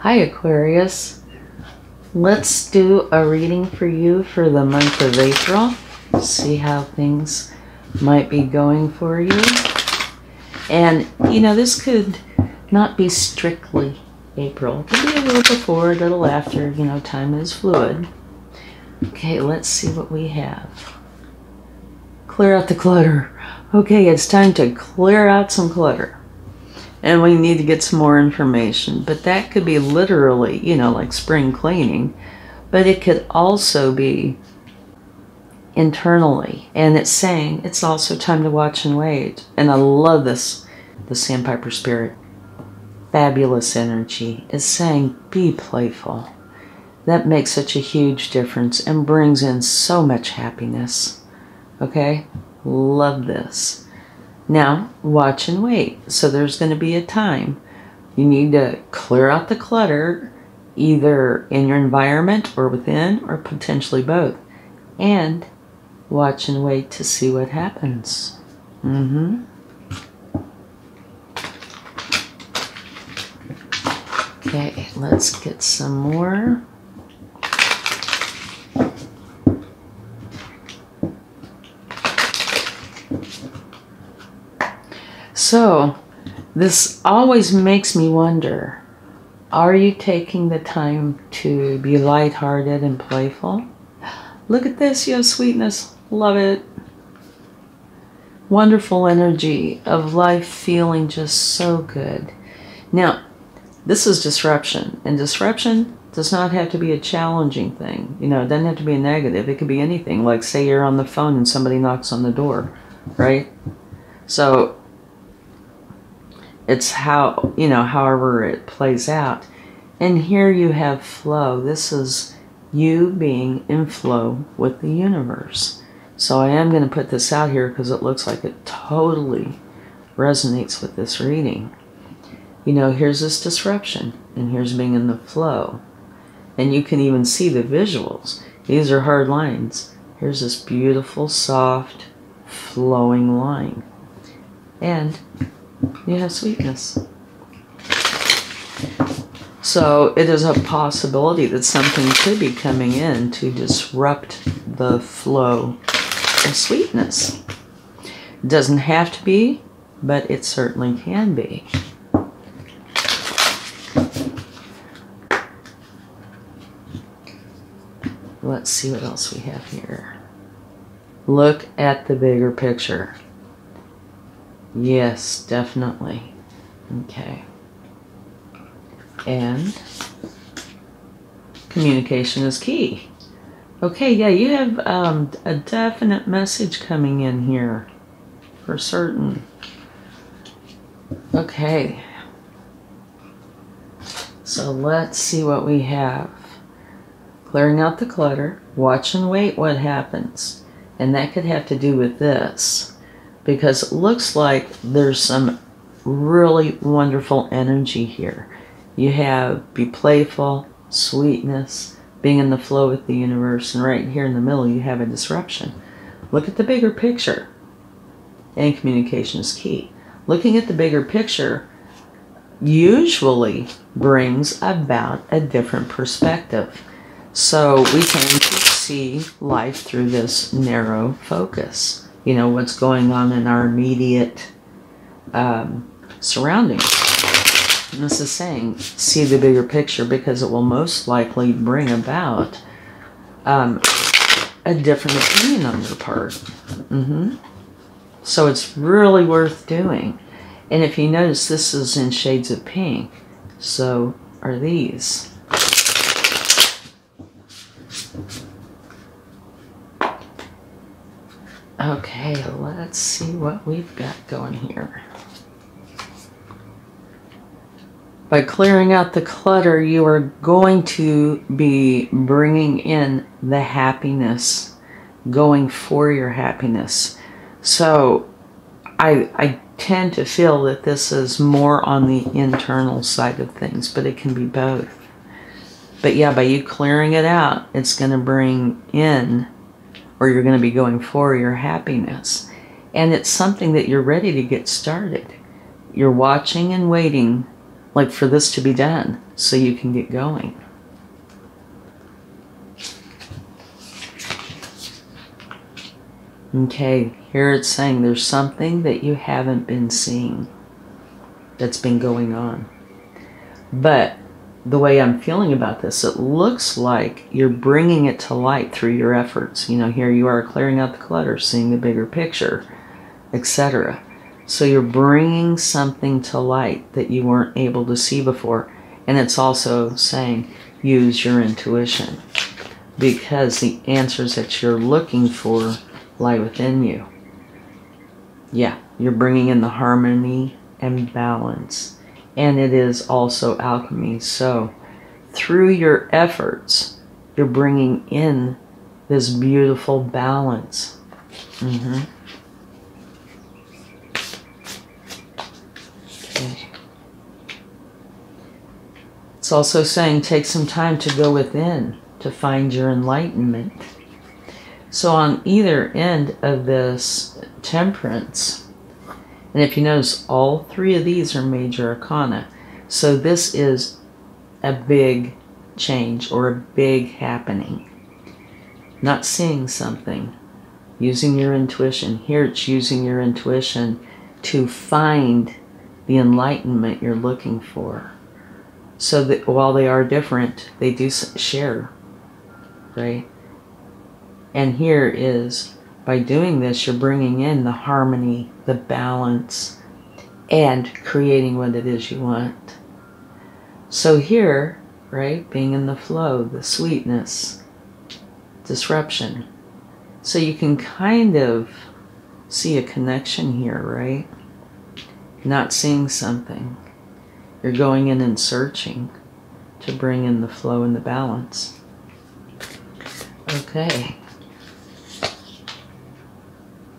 Hi, Aquarius. Let's do a reading for you for the month of April. See how things might be going for you. And, you know, this could not be strictly April. It could be a little before, a little after. You know, time is fluid. Okay, let's see what we have. Clear out the clutter. Okay, it's time to clear out some clutter. And we need to get some more information. But that could be literally, you know, like spring cleaning. But it could also be internally. And it's saying it's also time to watch and wait. And I love this, the Sandpiper Spirit. Fabulous energy is saying be playful. That makes such a huge difference and brings in so much happiness. Okay? Love this. Now, watch and wait. So there's going to be a time. You need to clear out the clutter, either in your environment or within, or potentially both. And watch and wait to see what happens. Mm-hmm. Okay, let's get some more. So, this always makes me wonder are you taking the time to be lighthearted and playful? Look at this, have sweetness. Love it. Wonderful energy of life feeling just so good. Now, this is disruption, and disruption does not have to be a challenging thing. You know, it doesn't have to be a negative. It could be anything. Like, say you're on the phone and somebody knocks on the door, right? So, it's how, you know, however it plays out. And here you have flow. This is you being in flow with the universe. So I am going to put this out here because it looks like it totally resonates with this reading. You know, here's this disruption, and here's being in the flow. And you can even see the visuals. These are hard lines. Here's this beautiful, soft, flowing line. And have sweetness. So it is a possibility that something could be coming in to disrupt the flow of sweetness. It doesn't have to be, but it certainly can be. Let's see what else we have here. Look at the bigger picture. Yes, definitely. Okay. And communication is key. Okay, yeah, you have um, a definite message coming in here for certain. Okay. So let's see what we have. Clearing out the clutter, watch and wait what happens. And that could have to do with this because it looks like there's some really wonderful energy here. You have be playful, sweetness, being in the flow with the universe, and right here in the middle you have a disruption. Look at the bigger picture. And communication is key. Looking at the bigger picture usually brings about a different perspective. So we tend to see life through this narrow focus you know, what's going on in our immediate um, surroundings. And this is saying, see the bigger picture because it will most likely bring about um, a different opinion on your part. Mm-hmm. So it's really worth doing. And if you notice, this is in shades of pink. So are these. Okay, let's see what we've got going here. By clearing out the clutter, you are going to be bringing in the happiness, going for your happiness. So I, I tend to feel that this is more on the internal side of things, but it can be both. But yeah, by you clearing it out, it's going to bring in or you're going to be going for your happiness. And it's something that you're ready to get started. You're watching and waiting like for this to be done so you can get going. Okay, here it's saying there's something that you haven't been seeing that's been going on. But the way I'm feeling about this, it looks like you're bringing it to light through your efforts. You know, here you are clearing out the clutter, seeing the bigger picture, etc. So you're bringing something to light that you weren't able to see before. And it's also saying use your intuition because the answers that you're looking for lie within you. Yeah, you're bringing in the harmony and balance. And it is also alchemy. So, through your efforts, you're bringing in this beautiful balance. Mm-hmm. Okay. It's also saying take some time to go within to find your enlightenment. So on either end of this temperance, and if you notice, all three of these are major arcana. So this is a big change or a big happening. Not seeing something, using your intuition. Here it's using your intuition to find the enlightenment you're looking for. So that while they are different, they do share, right? And here is by doing this, you're bringing in the harmony, the balance, and creating what it is you want. So here, right, being in the flow, the sweetness, disruption. So you can kind of see a connection here, right? Not seeing something. You're going in and searching to bring in the flow and the balance. Okay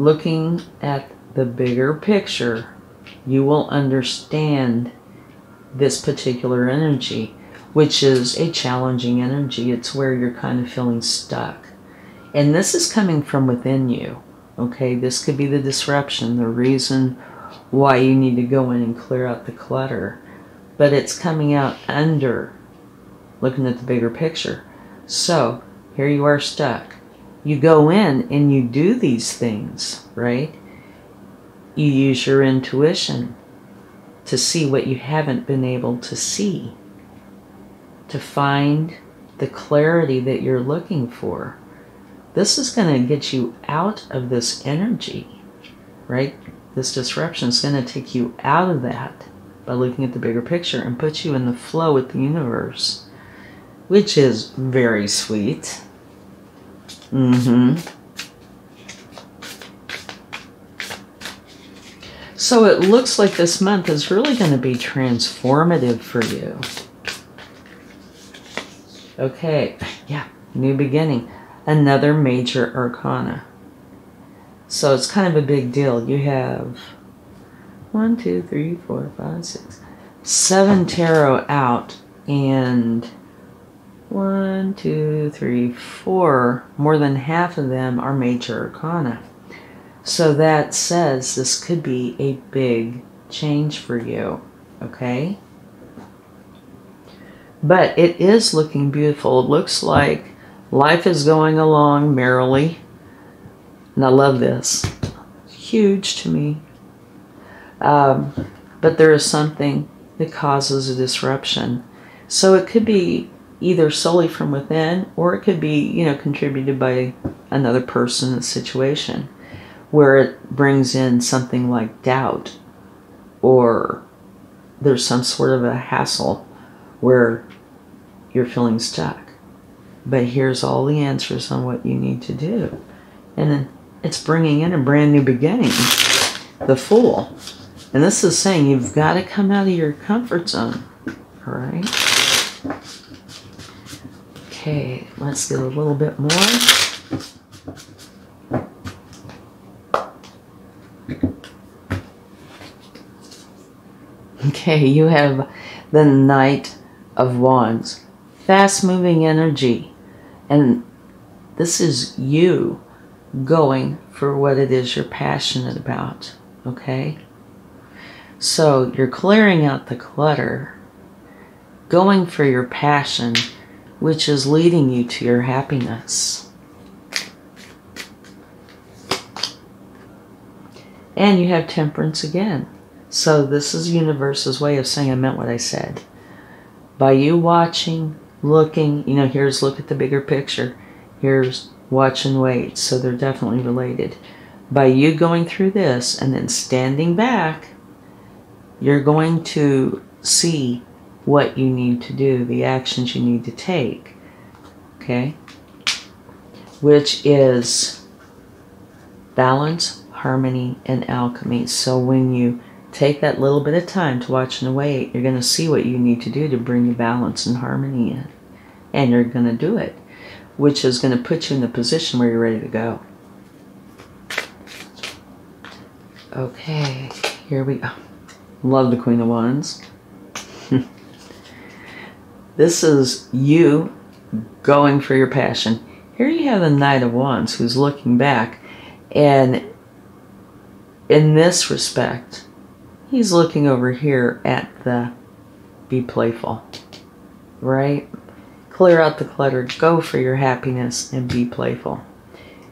looking at the bigger picture, you will understand this particular energy, which is a challenging energy. It's where you're kind of feeling stuck. And this is coming from within you. Okay, this could be the disruption, the reason why you need to go in and clear out the clutter. But it's coming out under looking at the bigger picture. So here you are stuck you go in and you do these things, right? You use your intuition to see what you haven't been able to see, to find the clarity that you're looking for. This is going to get you out of this energy, right? This disruption is going to take you out of that by looking at the bigger picture and put you in the flow with the universe, which is very sweet Mm-hmm. So it looks like this month is really going to be transformative for you. Okay, yeah, new beginning. Another major arcana. So it's kind of a big deal. You have one, two, three, four, five, six, seven tarot out, and one, two, three, four. More than half of them are major arcana. So that says this could be a big change for you, okay? But it is looking beautiful. It looks like life is going along merrily. And I love this. Huge to me. Um, but there is something that causes a disruption. So it could be either solely from within or it could be, you know, contributed by another person, a situation where it brings in something like doubt or there's some sort of a hassle where you're feeling stuck. But here's all the answers on what you need to do. And then it's bringing in a brand new beginning, the Fool. And this is saying you've got to come out of your comfort zone, all right? Okay, let's get a little bit more. Okay, you have the Knight of Wands. Fast moving energy. And this is you going for what it is you're passionate about. Okay? So you're clearing out the clutter going for your passion, which is leading you to your happiness. And you have temperance again. So this is universe's way of saying I meant what I said. By you watching, looking, you know, here's look at the bigger picture. Here's watch and wait. So they're definitely related. By you going through this and then standing back, you're going to see what you need to do, the actions you need to take. Okay? Which is balance, harmony, and alchemy. So when you take that little bit of time to watch and wait, you're going to see what you need to do to bring the balance and harmony in. And you're going to do it, which is going to put you in the position where you're ready to go. Okay, here we go. Love the Queen of Wands. This is you going for your passion. Here you have the Knight of Wands who's looking back. And in this respect, he's looking over here at the be playful, right? Clear out the clutter, go for your happiness, and be playful.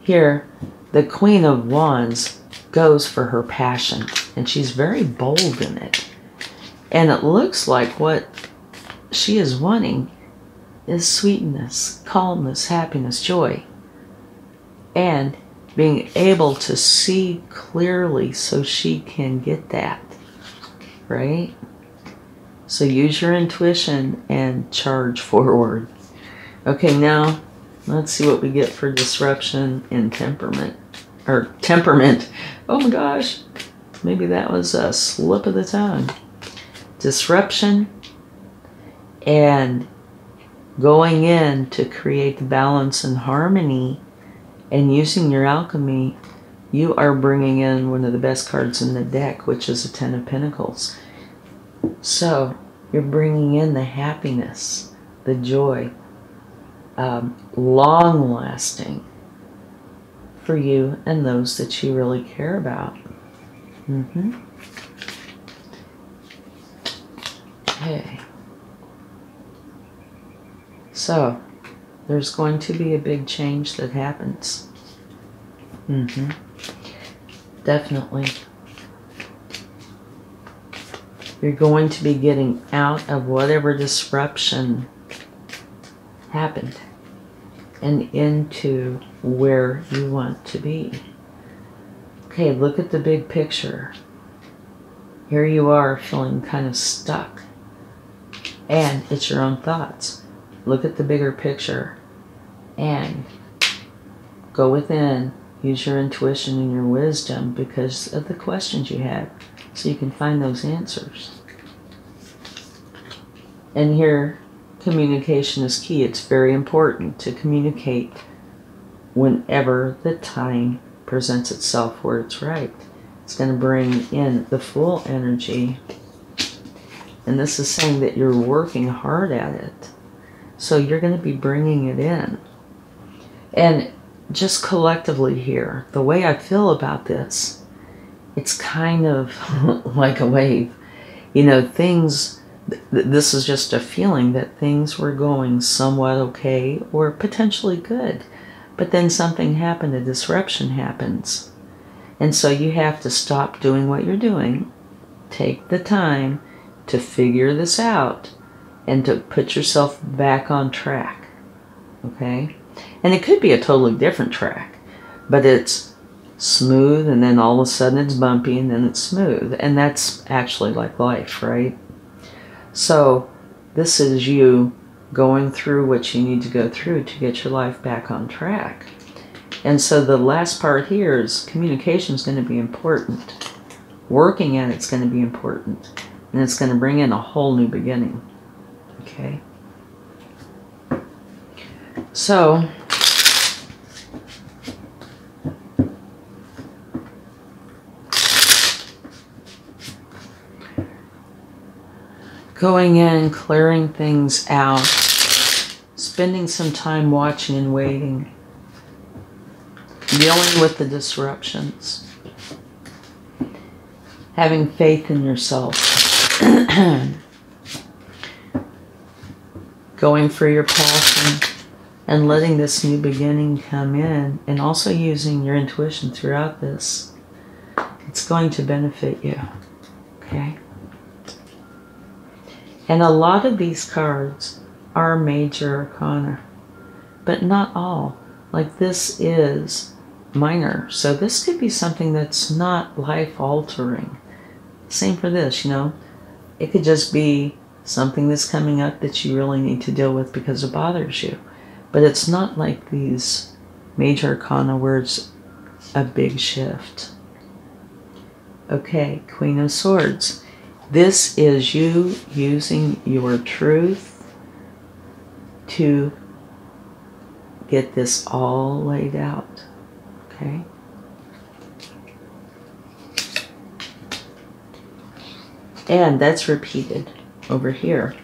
Here, the Queen of Wands goes for her passion, and she's very bold in it. And it looks like what she is wanting is sweetness, calmness, happiness, joy. And being able to see clearly so she can get that right? So use your intuition and charge forward. Okay, now let's see what we get for disruption in temperament. Or temperament. Oh my gosh. Maybe that was a slip of the tongue. Disruption and going in to create the balance and harmony and using your alchemy you are bringing in one of the best cards in the deck, which is a Ten of Pentacles. So you're bringing in the happiness, the joy, um, long lasting for you and those that you really care about. Mm-hmm. Okay. So, there's going to be a big change that happens. Mm-hmm. Definitely. You're going to be getting out of whatever disruption happened and into where you want to be. Okay, look at the big picture. Here you are feeling kind of stuck. And it's your own thoughts. Look at the bigger picture and go within Use your intuition and your wisdom because of the questions you have so you can find those answers. And here, communication is key. It's very important to communicate whenever the time presents itself where it's right. It's going to bring in the full energy. And this is saying that you're working hard at it. So you're going to be bringing it in. And just collectively here, the way I feel about this, it's kind of like a wave. You know, things, th this is just a feeling that things were going somewhat okay or potentially good. But then something happened, a disruption happens. And so you have to stop doing what you're doing, take the time to figure this out, and to put yourself back on track. Okay? And it could be a totally different track, but it's smooth and then all of a sudden it's bumpy and then it's smooth. And that's actually like life, right? So this is you going through what you need to go through to get your life back on track. And so the last part here is communication is going to be important. Working at it's going to be important. And it's going to bring in a whole new beginning. Okay? So, going in, clearing things out, spending some time watching and waiting, dealing with the disruptions, having faith in yourself. going for your passion and letting this new beginning come in and also using your intuition throughout this, it's going to benefit you. Okay? And a lot of these cards are major arcana, but not all. Like this is minor. So this could be something that's not life altering. Same for this, you know. It could just be something that's coming up that you really need to deal with because it bothers you. But it's not like these major arcana words a big shift. Okay, Queen of Swords. This is you using your truth to get this all laid out. Okay? And that's repeated over here.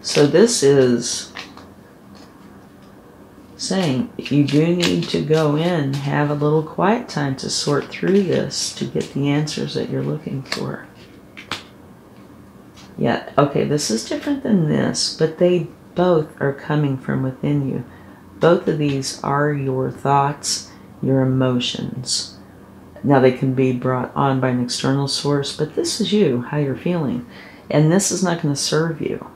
So this is saying you do need to go in, have a little quiet time to sort through this to get the answers that you're looking for. Yeah, okay, this is different than this, but they both are coming from within you. Both of these are your thoughts, your emotions. Now, they can be brought on by an external source, but this is you, how you're feeling. And this is not going to serve you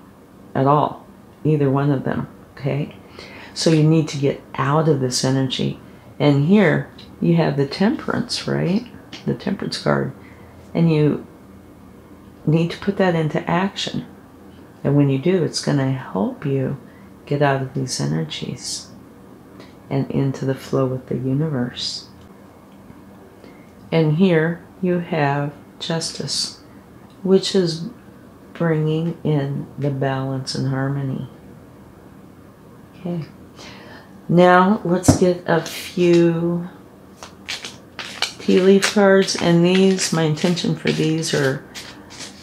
at all, either one of them, okay? So you need to get out of this energy. And here you have the temperance, right? The temperance card. And you need to put that into action. And when you do, it's going to help you get out of these energies and into the flow with the universe. And here you have justice, which is bringing in the balance and harmony. Okay. Now let's get a few tea leaf cards. And these, my intention for these are,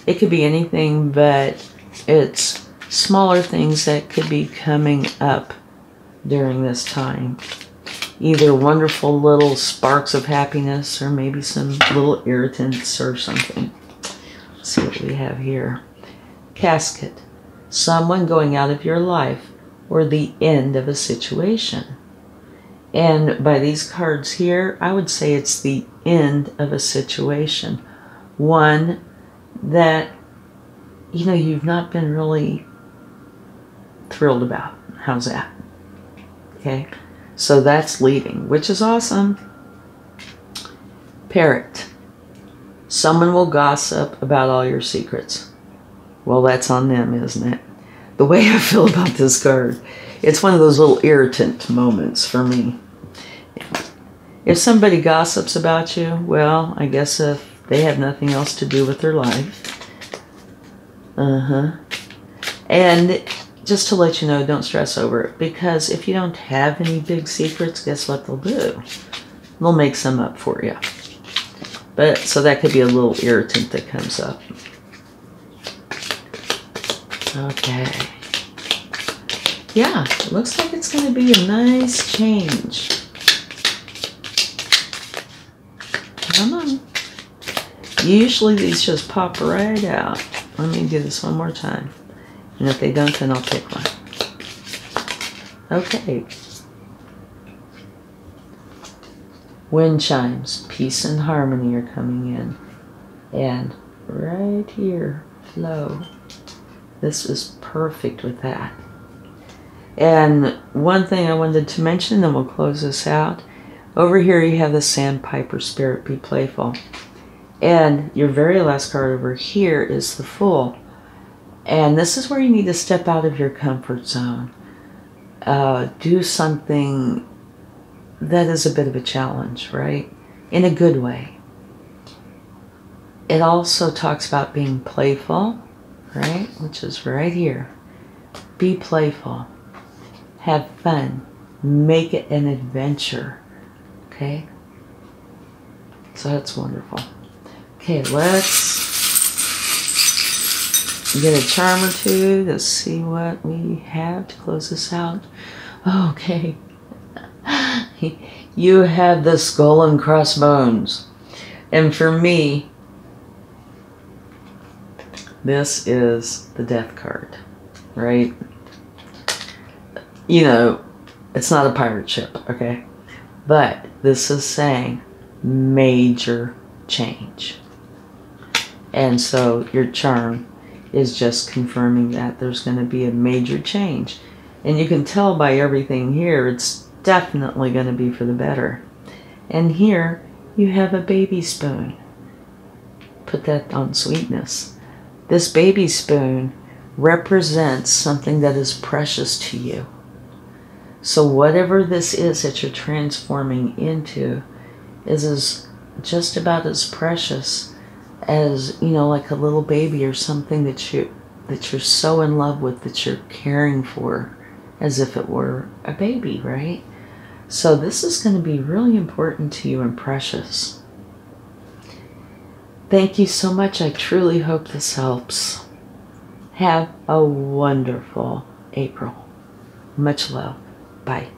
it could be anything, but it's smaller things that could be coming up during this time. Either wonderful little sparks of happiness or maybe some little irritants or something. Let's see what we have here casket, someone going out of your life, or the end of a situation. And by these cards here, I would say it's the end of a situation. One that, you know, you've not been really thrilled about. How's that? Okay. So that's leaving, which is awesome. Parrot. Someone will gossip about all your secrets. Well, that's on them, isn't it? The way I feel about this card, it's one of those little irritant moments for me. If somebody gossips about you, well, I guess if they have nothing else to do with their life. Uh huh. And just to let you know, don't stress over it because if you don't have any big secrets, guess what they'll do? They'll make some up for you. But so that could be a little irritant that comes up. Okay. Yeah, it looks like it's going to be a nice change. Come on. Usually these just pop right out. Let me do this one more time. And if they don't, then I'll pick one. Okay. Wind chimes, peace and harmony are coming in. And right here, flow. This is perfect with that. And one thing I wanted to mention, then we'll close this out. Over here you have the Sandpiper Spirit, Be Playful. And your very last card over here is the Fool. And this is where you need to step out of your comfort zone. Uh, do something that is a bit of a challenge, right? In a good way. It also talks about being playful right? Which is right here. Be playful. Have fun. Make it an adventure. Okay? So that's wonderful. Okay, let's get a charm or two to see what we have to close this out. Okay. You have the skull and crossbones. And for me, this is the death card, right? you know, it's not a pirate ship, okay? But this is saying major change. And so your charm is just confirming that there's going to be a major change. And you can tell by everything here, it's definitely going to be for the better. And here you have a baby spoon. Put that on sweetness. This baby spoon represents something that is precious to you. So whatever this is that you're transforming into is as just about as precious as, you know, like a little baby or something that you that you're so in love with that you're caring for as if it were a baby, right? So this is going to be really important to you and precious. Thank you so much. I truly hope this helps. Have a wonderful April. Much love. Bye.